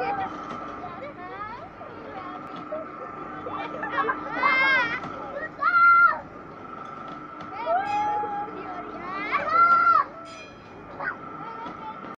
Yeah.